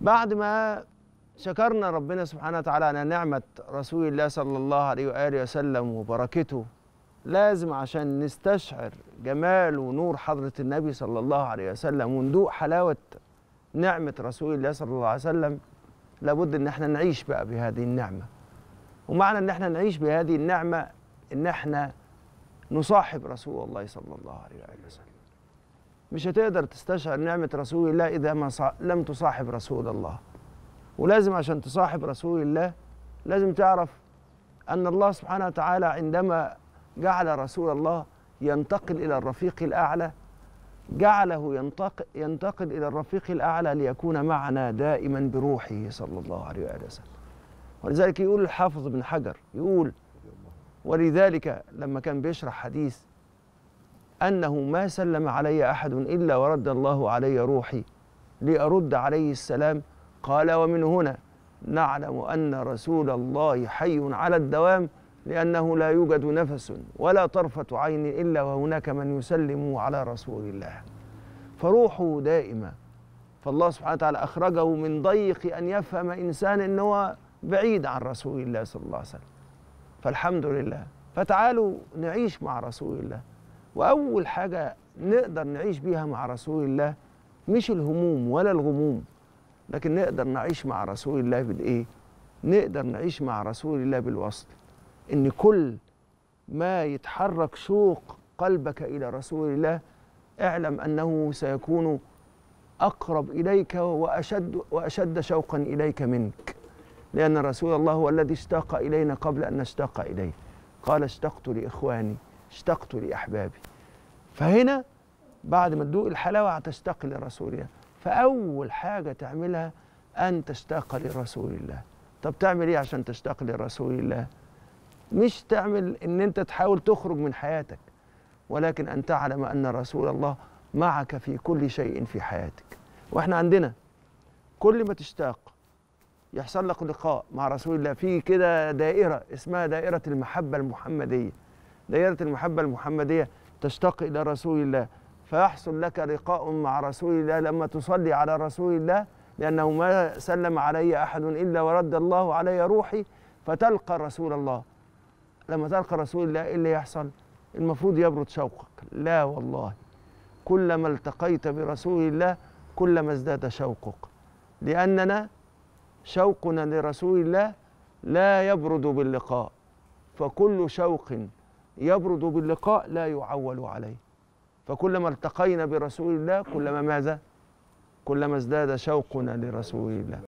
بعد ما شكرنا ربنا سبحانه وتعالى على نعمة رسول الله صلى الله عليه وآله وسلم وبركته لازم عشان نستشعر جمال ونور حضرة النبي صلى الله عليه وسلم وندوق حلاوة نعمة رسول الله صلى الله عليه وسلم لابد إن إحنا نعيش بقى بهذه النعمة. ومعنى إن إحنا نعيش بهذه النعمة إن إحنا نصاحب رسول الله صلى الله عليه وآله وسلم. مش هتقدر تستشعر نعمة رسول الله إذا ما صا... لم تصاحب رسول الله. ولازم عشان تصاحب رسول الله لازم تعرف أن الله سبحانه وتعالى عندما جعل رسول الله ينتقل إلى الرفيق الأعلى جعله ينتقل, ينتقل إلى الرفيق الأعلى ليكون معنا دائما بروحه صلى الله عليه وآله وسلم. ولذلك يقول الحافظ بن حجر يقول ولذلك لما كان بيشرح حديث أنه ما سلم علي أحد إلا ورد الله علي روحي لأرد عليه السلام. قال ومن هنا نعلم أن رسول الله حي على الدوام لأنه لا يوجد نفس ولا طرفة عين إلا وهناك من يسلم على رسول الله. فروحه دائمة. فالله سبحانه وتعالى أخرجه من ضيق أن يفهم إنسان أنه بعيد عن رسول الله صلى الله عليه وسلم. فالحمد لله. فتعالوا نعيش مع رسول الله. وأول حاجة نقدر نعيش بيها مع رسول الله مش الهموم ولا الغموم لكن نقدر نعيش مع رسول الله بالإيه؟ نقدر نعيش مع رسول الله بالوصل. إن كل ما يتحرك شوق قلبك إلى رسول الله اعلم أنه سيكون أقرب إليك وأشد وأشد شوقا إليك منك. لأن رسول الله هو الذي اشتاق إلينا قبل أن نشتاق إليه. قال اشتقت لإخواني اشتقت لأحبابي. فهنا بعد ما تدوق الحلاوة هتشتاق لرسول الله. فأول حاجة تعملها أن تشتاق لرسول الله. طب تعمل إيه عشان تشتاق لرسول الله؟ مش تعمل إن أنت تحاول تخرج من حياتك ولكن أن تعلم أن رسول الله معك في كل شيء في حياتك. وإحنا عندنا كل ما تشتاق يحصل لك لقاء مع رسول الله في كده دائرة اسمها دائرة المحبة المحمدية. دائرة المحبة المحمدية تشتاق إلى رسول الله. فيحصل لك لقاء مع رسول الله لما تصلي على رسول الله لأنه ما سلم علي أحد إلا ورد الله علي روحي فتلقى رسول الله. لما تلقى رسول الله إيه اللي يحصل؟ المفروض يبرد شوقك. لا والله. كلما التقيت برسول الله كلما ازداد شوقك. لأننا شوقنا لرسول الله لا يبرد باللقاء. فكل شوق يبرد باللقاء لا يعول عليه. فكلما التقينا برسول الله كلما ماذا؟ كلما ازداد شوقنا لرسول الله.